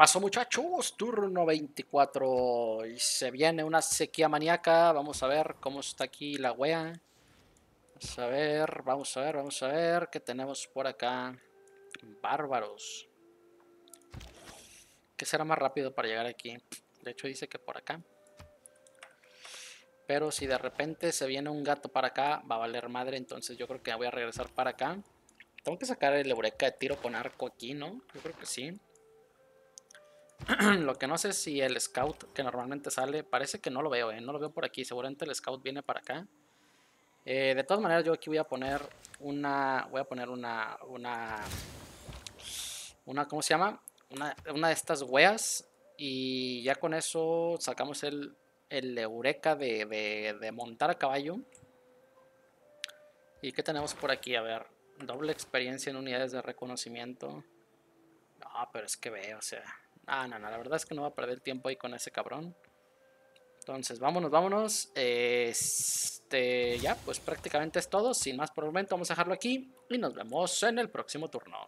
pasó muchachos? Turno 24. Y se viene una sequía maníaca. Vamos a ver cómo está aquí la wea. Vamos a ver, vamos a ver, vamos a ver. ¿Qué tenemos por acá? Bárbaros. ¿Qué será más rápido para llegar aquí? De hecho dice que por acá. Pero si de repente se viene un gato para acá, va a valer madre. Entonces yo creo que voy a regresar para acá. Tengo que sacar el eureka de tiro con arco aquí, ¿no? Yo creo que sí. lo que no sé si el scout que normalmente sale, parece que no lo veo, ¿eh? No lo veo por aquí. Seguramente el scout viene para acá. Eh, de todas maneras, yo aquí voy a poner una. Voy a poner una. Una. Una. ¿Cómo se llama? Una, una de estas weas. Y ya con eso sacamos el, el eureka de, de, de montar a caballo. ¿Y qué tenemos por aquí? A ver. Doble experiencia en unidades de reconocimiento. No, pero es que veo, o sea. Ah, no, no, la verdad es que no va a perder tiempo ahí con ese cabrón. Entonces, vámonos, vámonos. Este, ya, pues prácticamente es todo. Sin más por el momento, vamos a dejarlo aquí. Y nos vemos en el próximo turno.